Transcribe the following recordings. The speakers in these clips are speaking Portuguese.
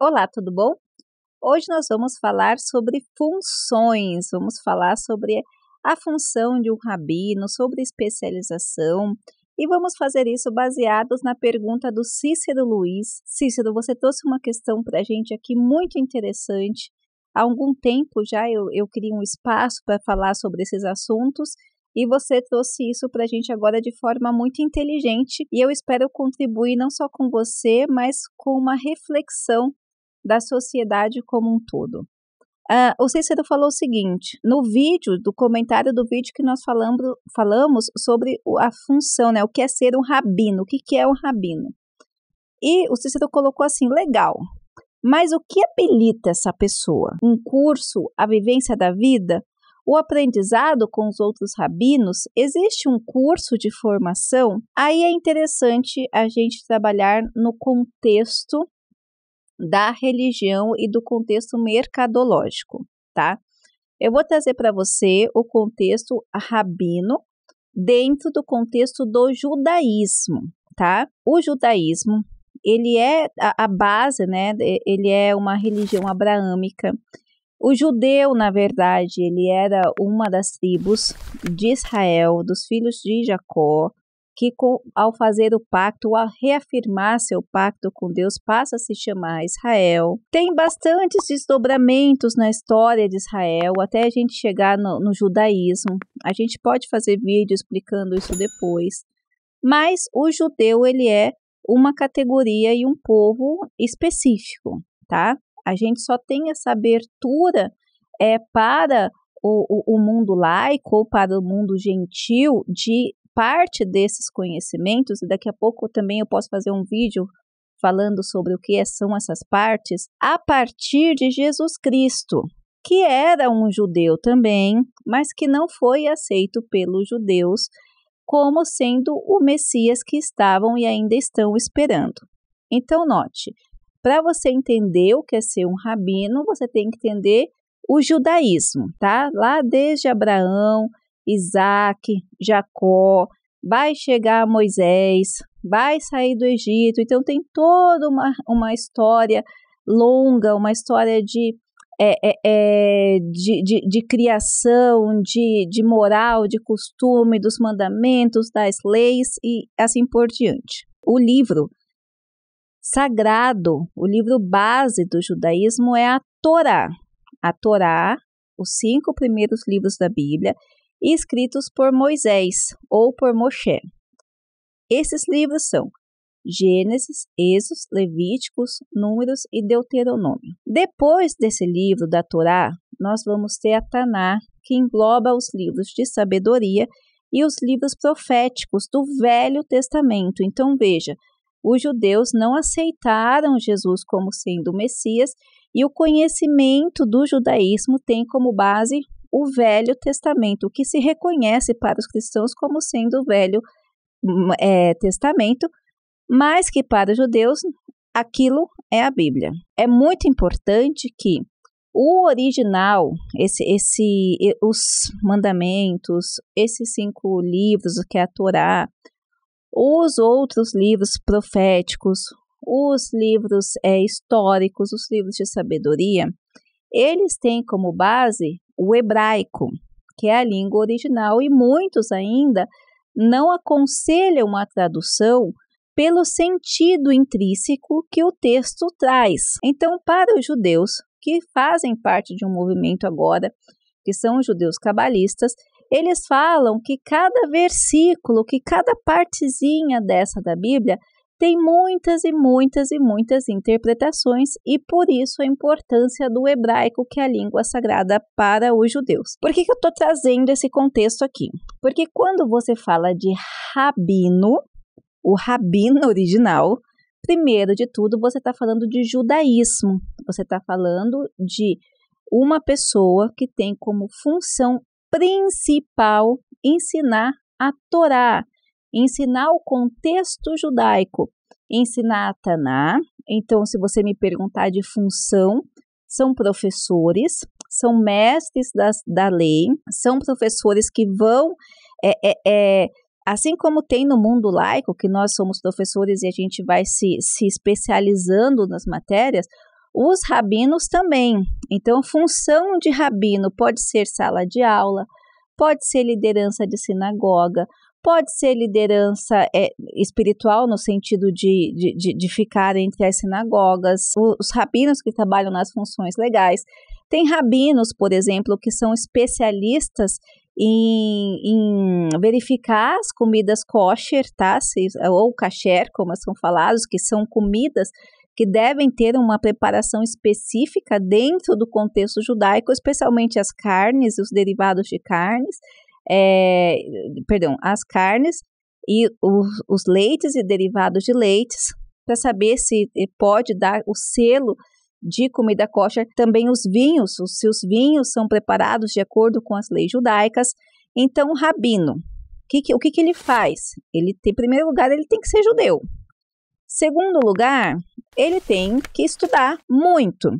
Olá, tudo bom? Hoje nós vamos falar sobre funções, vamos falar sobre a função de um rabino, sobre especialização e vamos fazer isso baseados na pergunta do Cícero Luiz. Cícero, você trouxe uma questão para a gente aqui muito interessante. Há algum tempo já eu, eu queria um espaço para falar sobre esses assuntos e você trouxe isso para a gente agora de forma muito inteligente e eu espero contribuir não só com você, mas com uma reflexão da sociedade como um todo. Uh, o Cícero falou o seguinte: no vídeo, do comentário do vídeo que nós falamos, falamos sobre a função, né, o que é ser um rabino, o que, que é um rabino. E o Cícero colocou assim: legal, mas o que habilita essa pessoa? Um curso, a vivência da vida? O aprendizado com os outros rabinos? Existe um curso de formação? Aí é interessante a gente trabalhar no contexto da religião e do contexto mercadológico, tá? Eu vou trazer para você o contexto rabino dentro do contexto do judaísmo, tá? O judaísmo, ele é a, a base, né? Ele é uma religião abraâmica. O judeu, na verdade, ele era uma das tribos de Israel, dos filhos de Jacó, que ao fazer o pacto, ao reafirmar seu pacto com Deus, passa a se chamar Israel. Tem bastantes desdobramentos na história de Israel, até a gente chegar no, no judaísmo. A gente pode fazer vídeo explicando isso depois. Mas o judeu, ele é uma categoria e um povo específico, tá? A gente só tem essa abertura é, para o, o, o, mundo laico ou para o mundo gentil de parte desses conhecimentos, e daqui a pouco também eu posso fazer um vídeo falando sobre o que é, são essas partes, a partir de Jesus Cristo, que era um judeu também, mas que não foi aceito pelos judeus como sendo o Messias que estavam e ainda estão esperando. Então, note, para você entender o que é ser um rabino, você tem que entender o judaísmo, tá? Lá desde Abraão, Isaac, Jacó, vai chegar Moisés, vai sair do Egito. Então tem toda uma, uma história longa, uma história de, é, é, é, de, de, de, criação, de, de moral, de costume, dos mandamentos, das leis e assim por diante. O livro sagrado, o livro base do judaísmo é a Torá. A Torá, os cinco primeiros livros da Bíblia, escritos por Moisés ou por Moshe. Esses livros são Gênesis, Êxodo, Levíticos, Números e Deuteronômio. Depois desse livro da Torá, nós vamos ter a Taná, que engloba os livros de sabedoria e os livros proféticos do Velho Testamento. Então veja, os judeus não aceitaram Jesus como sendo o Messias e o conhecimento do judaísmo tem como base o Velho Testamento, que se reconhece para os cristãos como sendo o Velho hum, é, Testamento, mas que para os judeus aquilo é a Bíblia. É muito importante que o original, esse, esse, os mandamentos, esses cinco livros, que é a Torá, os outros livros proféticos, os livros é, históricos, os livros de sabedoria, eles têm como base o hebraico, que é a língua original, e muitos ainda não aconselham a tradução pelo sentido intrínseco que o texto traz. Então, para os judeus que fazem parte de um movimento agora, que são os judeus cabalistas, eles falam que cada versículo, que cada partezinha dessa da Bíblia tem muitas e muitas e muitas interpretações e por isso a importância do hebraico, que é a língua sagrada para os judeus. Por que, que eu estou trazendo esse contexto aqui? Porque quando você fala de rabino, o rabino original, primeiro de tudo você está falando de judaísmo, você está falando de uma pessoa que tem como função principal ensinar a Torá, ensinar o contexto judaico, ensinar a Taná. Então, se você me perguntar de função, são professores, são mestres das, da lei, são professores que vão, é, é, é, assim como tem no mundo laico, que nós somos professores e a gente vai se, se especializando nas matérias, Os rabinos também. Então, função de rabino pode ser sala de aula, pode ser liderança de sinagoga, pode ser liderança é, espiritual no sentido de, de, de, de, ficar entre as sinagogas, os rabinos que trabalham nas funções legais. Tem rabinos, por exemplo, que são especialistas em, em verificar as comidas kosher, tá? Se, ou kasher, como são falados, que são comidas que devem ter uma preparação específica dentro do contexto judaico, especialmente as carnes e os derivados de carnes é, perdão, as carnes e os, os leites e derivados de leites, para saber se pode dar o selo de comida kosher, também os vinhos, os seus vinhos são preparados de acordo com as leis judaicas. Então, o rabino, que, que, o que, que ele faz? Ele, em primeiro lugar, ele tem que ser judeu. Segundo lugar, ele tem que estudar muito.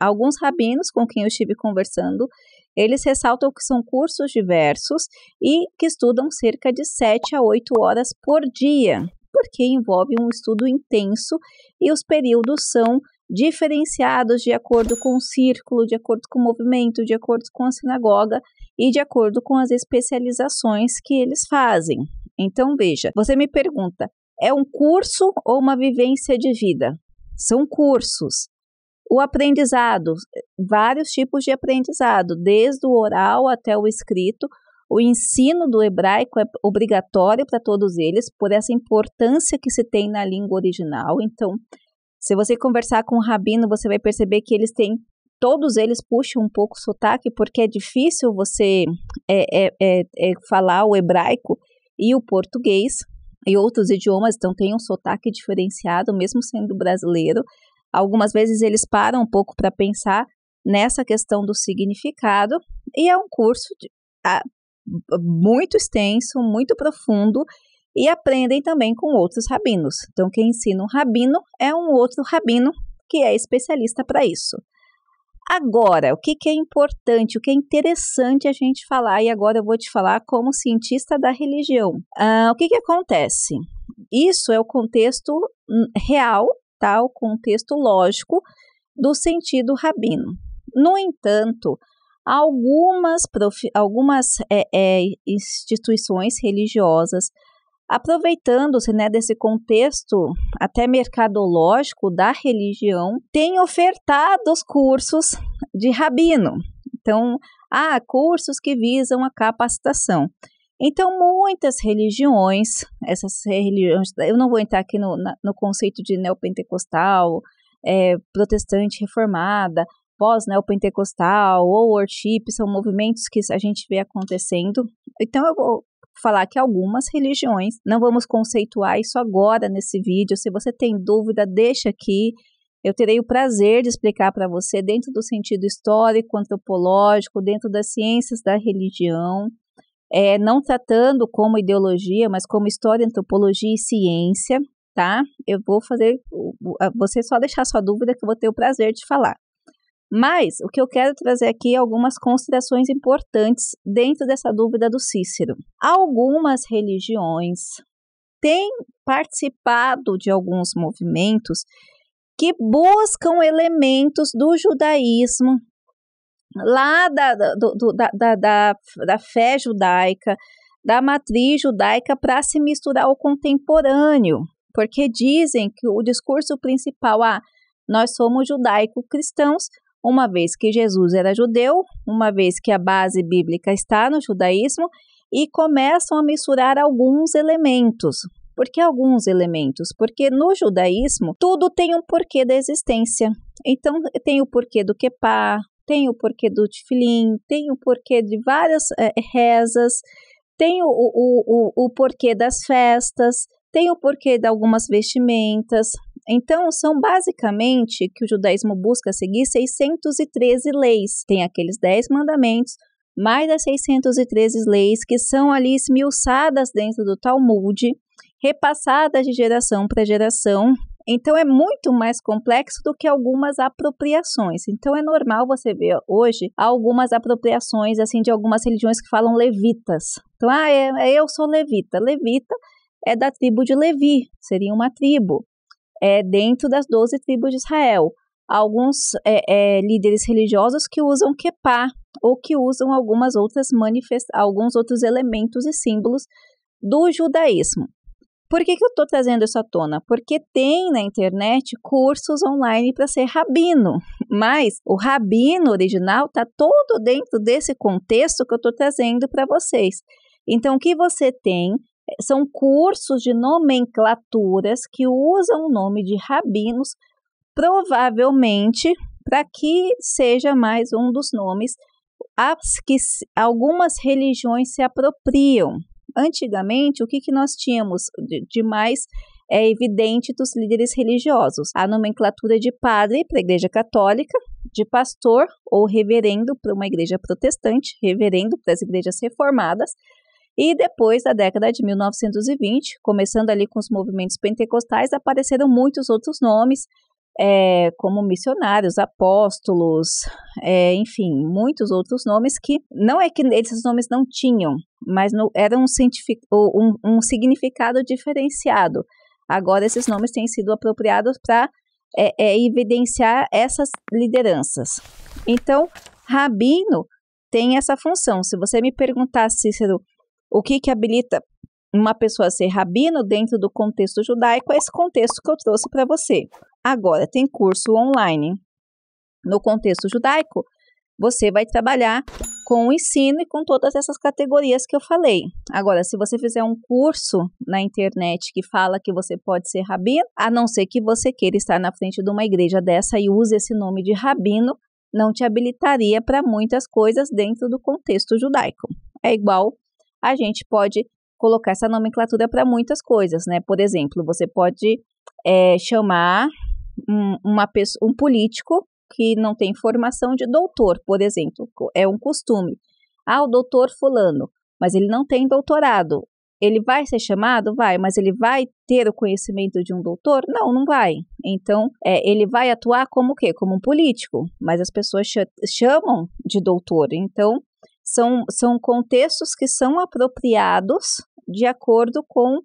Alguns rabinos com quem eu estive conversando, eles ressaltam que são cursos diversos e que estudam cerca de 7 a 8 horas por dia, porque envolve um estudo intenso e os períodos são diferenciados de acordo com o círculo, de acordo com o movimento, de acordo com a sinagoga e de acordo com as especializações que eles fazem. Então, veja, você me pergunta, é um curso ou uma vivência de vida? São cursos. O aprendizado, vários tipos de aprendizado, desde o oral até o escrito. O ensino do hebraico é obrigatório para todos eles, por essa importância que se tem na língua original. Então, se você conversar com o rabino, você vai perceber que eles têm, todos eles puxam um pouco o sotaque, porque é difícil você é, é, é, é falar o hebraico e o português e outros idiomas, então tem um sotaque diferenciado, mesmo sendo brasileiro. Algumas vezes eles param um pouco para pensar nessa questão do significado, e é um curso de, a, muito extenso, muito profundo, e aprendem também com outros rabinos. Então, quem ensina um rabino é um outro rabino que é especialista para isso. Agora, o que, que, é importante, o que é interessante a gente falar, e agora eu vou te falar como cientista da religião. Ah, o que, que acontece? Isso é o contexto hum, real o contexto lógico do sentido rabino. No entanto, algumas, algumas é, é, instituições religiosas, aproveitando-se né, desse contexto até mercadológico da religião, têm ofertado os cursos de rabino. Então, há cursos que visam a capacitação. Então, muitas religiões, essas religiões, eu não vou entrar aqui no, no conceito de neopentecostal, é, protestante reformada, pós-neopentecostal ou worship, são movimentos que a gente vê acontecendo. Então, eu vou falar que algumas religiões, não vamos conceituar isso agora nesse vídeo. Se você tem dúvida, deixa aqui. Eu terei o prazer de explicar para você dentro do sentido histórico, antropológico, dentro das ciências da religião é, não tratando como ideologia, mas como história, antropologia e ciência, tá? Eu vou fazer, você só deixar sua dúvida que eu vou ter o prazer de falar. Mas o que eu quero trazer aqui é algumas considerações importantes dentro dessa dúvida do Cícero. Algumas religiões têm participado de alguns movimentos que buscam elementos do judaísmo lá da, do, da, da, da, da fé judaica, da matriz judaica, para se misturar ao contemporâneo, porque dizem que o discurso principal, ah, nós somos judaico-cristãos, uma vez que Jesus era judeu, uma vez que a base bíblica está no judaísmo, e começam a misturar alguns elementos. Por que alguns elementos? Porque no judaísmo tudo tem um porquê da existência. Então tem o porquê do Kepá, tem o porquê do tefilim, tem o porquê de várias é, rezas, tem o, o, o, o porquê das festas, tem o porquê de algumas vestimentas. Então, são basicamente que o judaísmo busca seguir 613 leis. Tem aqueles 10 mandamentos, mais das 613 leis que são ali esmiuçadas dentro do Talmud, repassadas de geração para geração então é muito mais complexo do que algumas apropriações. Então é normal você ver hoje algumas apropriações assim de algumas religiões que falam levitas. Então, ah, é, é, eu sou levita. Levita é da tribo de Levi, seria uma tribo. É dentro das doze tribos de Israel. alguns é, é, líderes religiosos que usam quepá ou que usam algumas outras manifest alguns outros elementos e símbolos do judaísmo. Por que, que eu estou trazendo isso à tona? Porque tem na internet cursos online para ser rabino, mas o rabino original está todo dentro desse contexto que eu estou trazendo para vocês. Então, o que você tem eh, são cursos de nomenclaturas que usam o nome de rabinos, provavelmente para que seja mais um dos nomes as que algumas religiões se apropriam. Antigamente, o que, que nós tínhamos de, de mais é evidente dos líderes religiosos? A nomenclatura de padre para a Igreja Católica, de pastor ou reverendo para uma igreja protestante, reverendo para as igrejas reformadas, e depois da década de 1920, começando ali com os movimentos pentecostais, apareceram muitos outros nomes, é, como missionários, apóstolos, é, enfim, muitos outros nomes que não é que esses nomes não tinham, mas no, era um, um, um significado diferenciado. Agora esses nomes têm sido apropriados para é, é, evidenciar essas lideranças. Então, rabino tem essa função. Se você me perguntar, Cícero, o que, que habilita uma pessoa a ser rabino dentro do contexto judaico, é esse contexto que eu trouxe para você. Agora, tem curso online. No contexto judaico, você vai trabalhar com o ensino e com todas essas categorias que eu falei. Agora, se você fizer um curso na internet que fala que você pode ser rabino, a não ser que você queira estar na frente de uma igreja dessa e use esse nome de rabino, não te habilitaria para muitas coisas dentro do contexto judaico. É igual a gente pode colocar essa nomenclatura para muitas coisas, né? Por exemplo, você pode é, chamar um, uma pessoa, um político que não tem formação de doutor, por exemplo, é um costume. Ah, o doutor fulano, mas ele não tem doutorado. Ele vai ser chamado? Vai, mas ele vai ter o conhecimento de um doutor? Não, não vai. Então, é, ele vai atuar como o quê? Como um político, mas as pessoas chamam de doutor. Então, são, são contextos que são apropriados de acordo com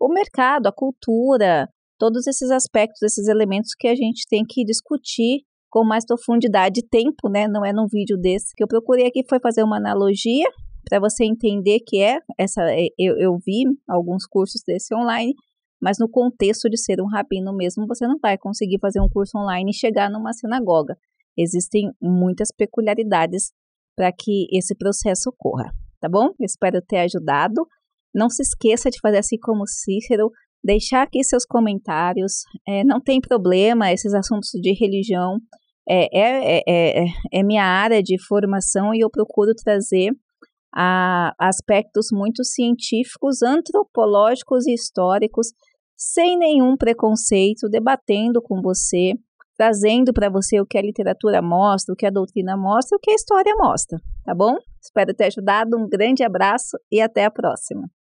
o mercado, a cultura, todos esses aspectos, esses elementos que a gente tem que discutir com mais profundidade e tempo, né? Não é num vídeo desse que eu procurei aqui foi fazer uma analogia para você entender que é essa é, eu, eu vi alguns cursos desse online, mas no contexto de ser um rabino mesmo, você não vai conseguir fazer um curso online e chegar numa sinagoga. Existem muitas peculiaridades para que esse processo ocorra, tá bom? Espero ter ajudado. Não se esqueça de fazer assim como Cícero, deixar aqui seus comentários. É, não tem problema, esses assuntos de religião é, é, é, é, minha área de formação e eu procuro trazer a, aspectos muito científicos, antropológicos e históricos, sem nenhum preconceito, debatendo com você trazendo para você o que a literatura mostra, o que a doutrina mostra, o que a história mostra, tá bom? Espero ter ajudado. Um grande abraço e até a próxima.